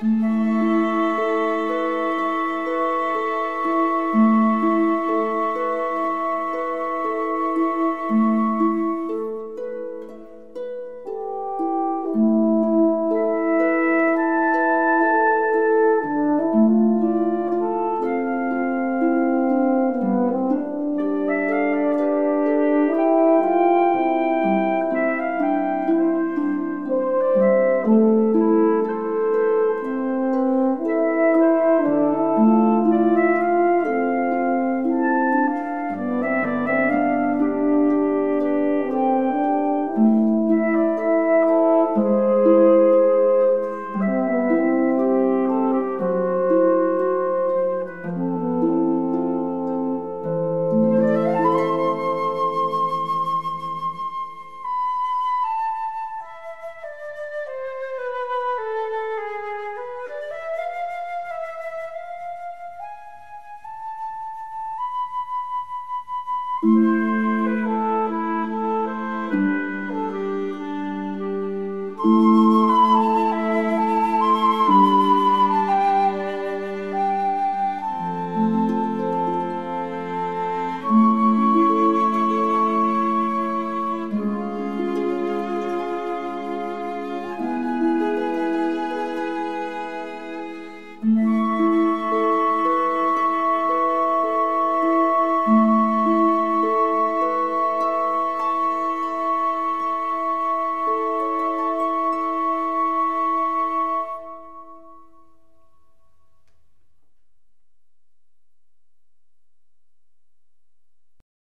Música thank you.